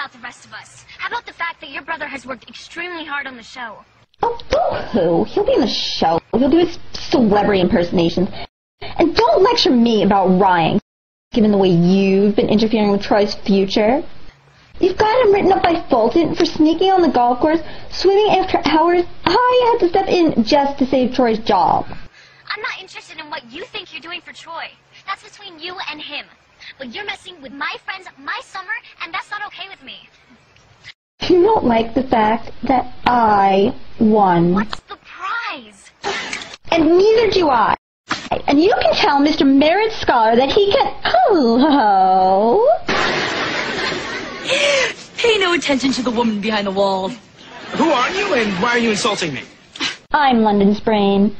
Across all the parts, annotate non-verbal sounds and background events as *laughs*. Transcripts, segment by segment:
about the rest of us? How about the fact that your brother has worked extremely hard on the show? Oh, boo-hoo. He'll be in the show. He'll do his celebrity impersonations. And don't lecture me about Ryan, given the way you've been interfering with Troy's future. You've got him written up by Fulton for sneaking on the golf course, swimming after hours. I had to step in just to save Troy's job. I'm not interested in what you think you're doing for Troy. That's between you and him. But you're messing with my friends, my summer, and that's not okay with me. You don't like the fact that I won. What's the prize? And neither do I. And you can tell Mr. Merit Scholar that he can... Hello? Pay no attention to the woman behind the wall. Who are you and why are you insulting me? I'm London's brain.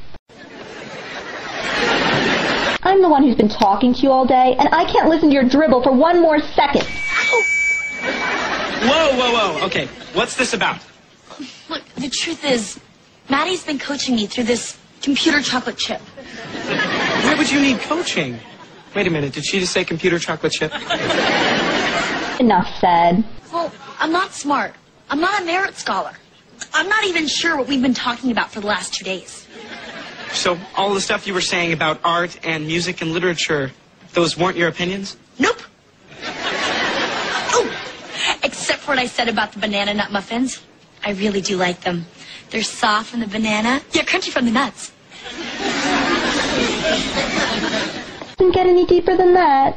I'm the one who's been talking to you all day, and I can't listen to your dribble for one more second. Whoa, whoa, whoa. Okay, what's this about? Look, the truth is, Maddie's been coaching me through this computer chocolate chip. Why would you need coaching? Wait a minute, did she just say computer chocolate chip? Enough said. Well, I'm not smart. I'm not a merit scholar. I'm not even sure what we've been talking about for the last two days. So, all the stuff you were saying about art and music and literature, those weren't your opinions? Nope. Oh, except for what I said about the banana nut muffins. I really do like them. They're soft from the banana, yet crunchy from the nuts. Doesn't get any deeper than that.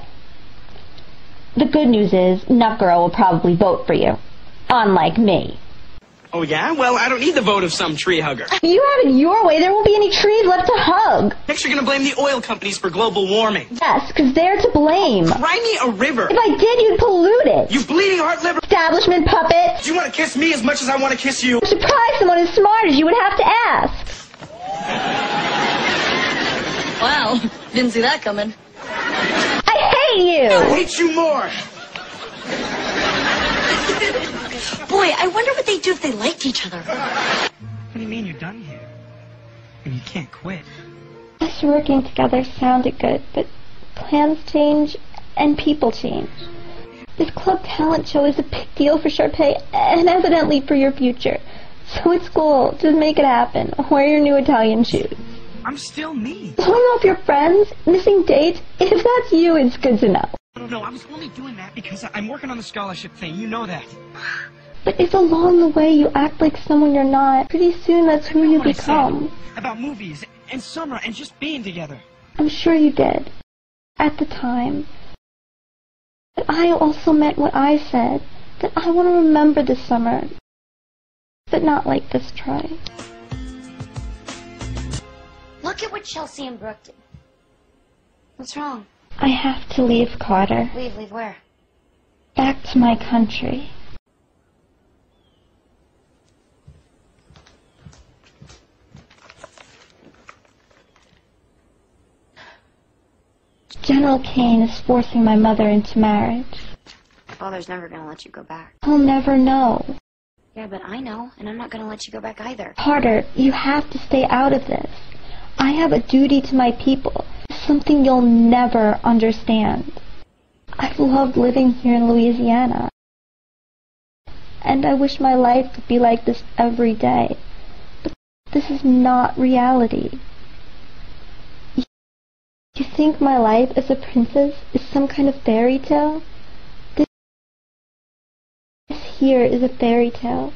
The good news is, Nut Girl will probably vote for you. Unlike me. Oh, yeah? Well, I don't need the vote of some tree hugger. If *laughs* you have it your way, there won't be any trees left to hug. Next, you're gonna blame the oil companies for global warming. Yes, because they're to blame. Cry me a river. If I did, you'd pollute it. You bleeding heart liver. Establishment puppet. Do you want to kiss me as much as I want to kiss you? I'm someone as smart as you would have to ask. Wow, didn't see that coming. I hate you. I hate you more. *laughs* Boy, I wonder what they'd do if they liked each other. What do you mean you're done here? And you can't quit. Us working together sounded good, but plans change and people change. This club talent show is a big deal for Sharpay and evidently for your future. So it's cool. Just make it happen. Wear your new Italian shoes. I'm still me. Blowing off your friends, missing dates, if that's you, it's good to know. No, no, I was only doing that because I'm working on the scholarship thing. You know that. But if along the way you act like someone you're not, pretty soon that's who you What I said become. About movies and summer and just being together. I'm sure you did. At the time. But I also meant what I said. That I want to remember this summer. But not like this, Troy. Look at what Chelsea and Brooke did. What's wrong? I have to leave, Carter. Leave, leave where? Back to my country. General Kane is forcing my mother into marriage. Oh, Father's never gonna let you go back. I'll never know. Yeah, but I know, and I'm not gonna let you go back either. Carter, you have to stay out of this. I have a duty to my people, something you'll never understand. I've loved living here in Louisiana. And I wish my life could be like this every day. But this is not reality. You- think my life as a princess is some kind of fairy tale? This here is a fairy tale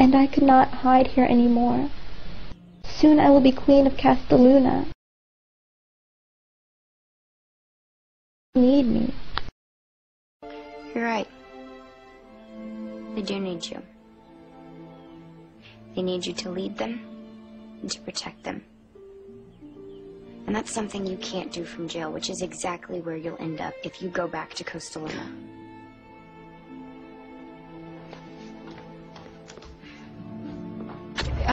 and I could not hide here anymore. Soon I will be queen of Costa Luna. Need me. You're right. They do need you. They need you to lead them and to protect them. And that's something you can't do from jail, which is exactly where you'll end up if you go back to Costa Luna.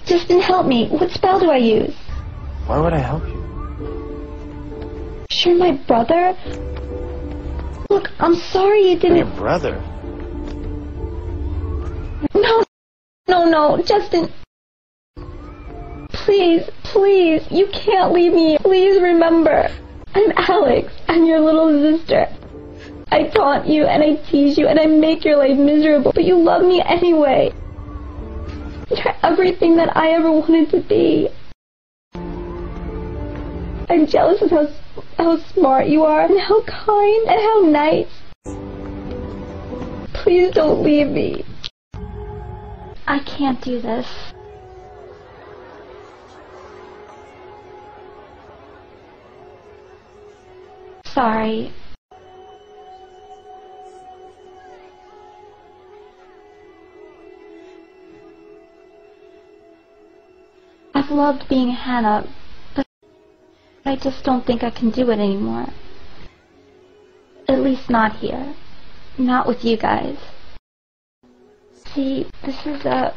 Justin, help me. What spell do I use? Why would I help you? You're my brother? Look, I'm sorry you didn't. Your brother. No, no, no, Justin. Please, please, you can't leave me. Please remember. I'm Alex. I'm your little sister. I taunt you and I tease you and I make your life miserable, but you love me anyway. You're everything that I ever wanted to be. I'm jealous of how how smart you are and how kind and how nice. Please don't leave me. I can't do this. Sorry. I've loved being Hannah, I just don't think I can do it anymore. At least not here. Not with you guys. See, this is a...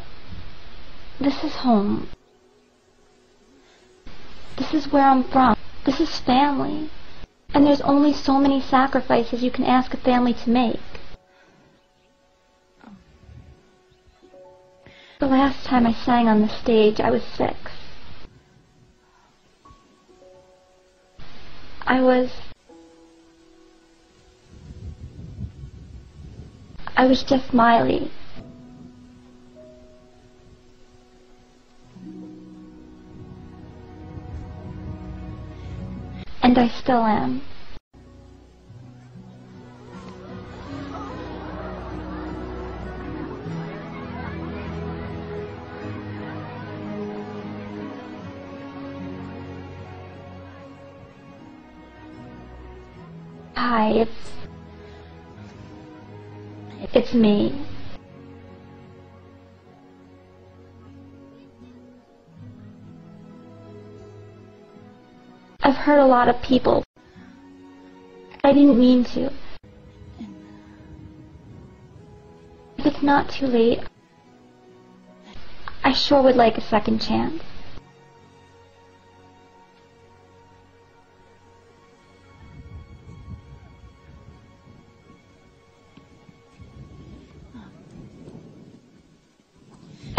This is home. This is where I'm from. This is family. And there's only so many sacrifices you can ask a family to make. The last time I sang on the stage, I was six. I was... I was just Miley. And I still am. Hi, it's... It's me. I've hurt a lot of people. I didn't mean to. If it's not too late, I sure would like a second chance.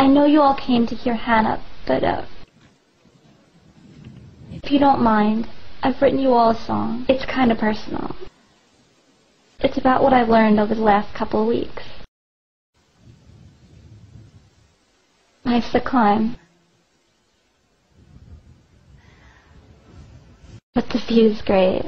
I know you all came to hear Hannah, but, uh, if you don't mind, I've written you all a song. It's kind of personal. It's about what I've learned over the last couple of weeks. Life's a climb. But the view's great.